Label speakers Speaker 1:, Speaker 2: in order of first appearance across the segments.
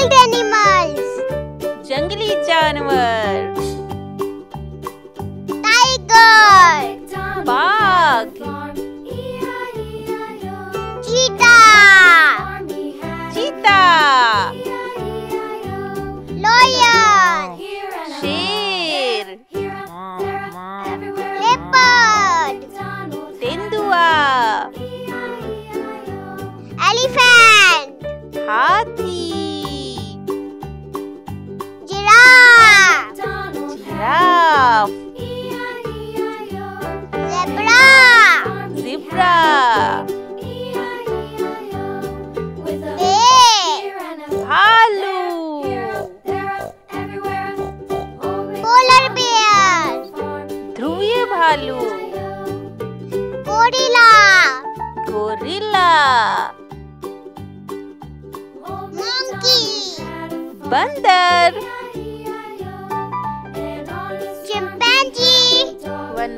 Speaker 1: wild animals,
Speaker 2: जंगली जानवर
Speaker 1: tiger,
Speaker 2: बाघ
Speaker 1: cheetah,
Speaker 2: चीता
Speaker 1: lion,
Speaker 2: शेर
Speaker 1: leopard,
Speaker 2: तेंदुआ
Speaker 1: elephant,
Speaker 2: हाथी बंदर। चिंपैंजी। वन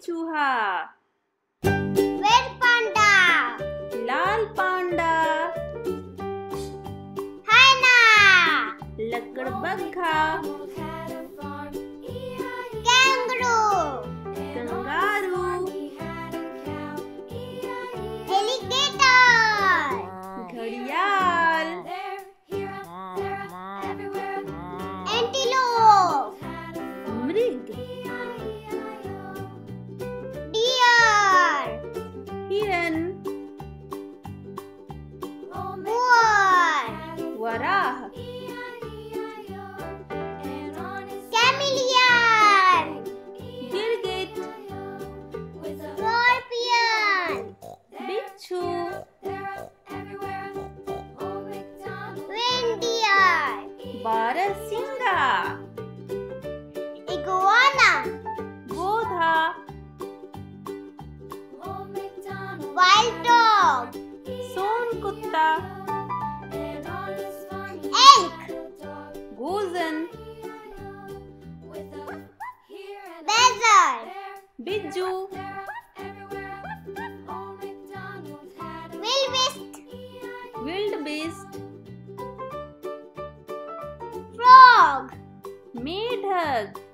Speaker 2: चूहा।
Speaker 1: Red panda.
Speaker 2: लाल पांडा।
Speaker 1: Hyena.
Speaker 2: लकड़बग्घा kutta
Speaker 1: egg.
Speaker 2: Gozen
Speaker 1: bezel
Speaker 2: biju.
Speaker 1: Wildebeest.
Speaker 2: Wildebeest.
Speaker 1: Frog. Meadhug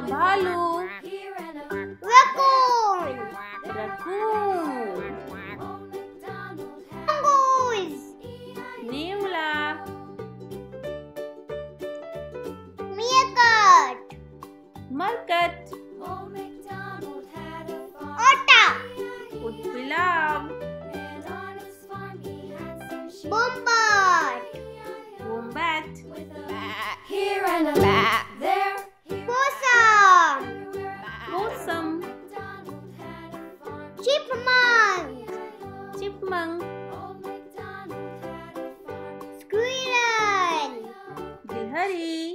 Speaker 2: a balu.
Speaker 1: Raccoon.
Speaker 2: Raccoon.
Speaker 1: Mongoose.
Speaker 2: Nivla.
Speaker 1: Meerkat.
Speaker 2: Market.
Speaker 1: Otter.
Speaker 2: Utpilav.
Speaker 1: Chipmunk. Chipmunk. Squirrel. Gilhari.